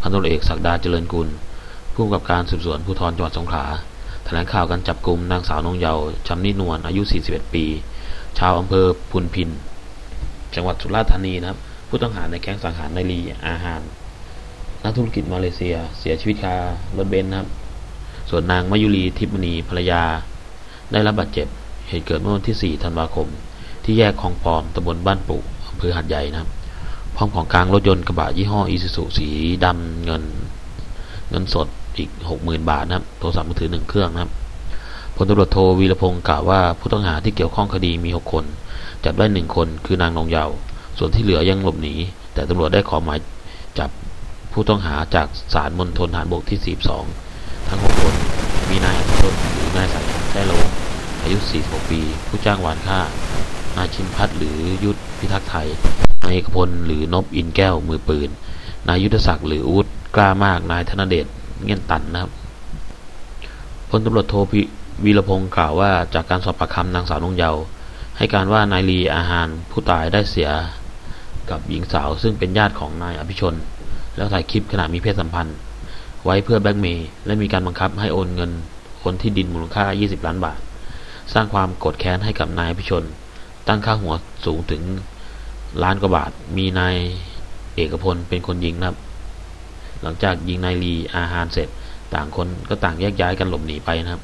พันตำรวจเอกศักดาเจริญกุล ผู้กำกับการสืบสวนภูธรจังหวัดสงขลาแถลงข่าวการจับกลุ่มนางสาวนงเยาว์ชำนินวลอายุ 41 ปี ชาวอำเภอพุนพิน จังหวัดสุราษฎร์ธานีนะครับ ผู้ต้องหาในแก๊งสังหารนายลีอาหารนักธุรกิจมาเลเซียเสียชีวิตคารถเบนซ์นะครับ ส่วนนางมายุรีทิพมณีภรรยา ได้รับบาดเจ็บ เหตุเกิดเมื่อวันที่ 4 ธันวาคม ที่แยกคลองปอมตำบลบ้านปุอำเภอหัดใหญ่นะครับ พร้อมของกลางรถยนต์กระบะยี่ห้ออีซูซูสีดำเงิน เงินสดอีก 60,000 บาทนะครับ โทรศัพท์มือถือหนึ่งเครื่องนะครับพลตำรวจโทวีรพงศ์กล่าวว่าผู้ต้องหาที่เกี่ยวข้องคดีมี 6 คน จับได้ 1 คนคือนางนงเยาว์ส่วนที่เหลือยังหลบหนี แต่ตำรวจได้ขอหมายจับผู้ต้องหาจากศาลมณฑลฐานบกที่ 42 ทั้ง 6 คน มีนายอนุชนหรือนายสันแท้โลงอายุ 46 ปี ผู้จ้างวานฆ่านายชินพัฒน์หรือยุทธพิทักษ์ไทยายเอกพลหรือนบอินแก้วมือปืน นายยุทธศักดิ์หรืออุดกล้ามาก นายธนเดชเงี้ยนตันนะครับพลตำรวจโทพิวีรพงศ์กล่าวว่าจากการสอบปากคำนางสาวนงเยาว์ให้การว่านายลีอาหารผู้ตายได้เสียกับหญิงสาวซึ่งเป็นญาติของนายอภิชน แล้วถ่ายคลิปขณะมีเพศสัมพันธ์ ไว้เพื่อแบล็กเมย์และมีการบังคับให้โอนเงินโอนที่ดินมูลค่า 20 ล้านบาท สร้างความโกรธแค้นให้กับนายอภิชน ตั้งค่าหัวสูงถึง ล้านกว่าบาท มีนายเอกพลเป็นคนยิงนะครับ หลังจากยิงนายลีอาหารเสร็จ ต่างคนก็ต่างแยกย้ายกันหลบหนีไปนะครับ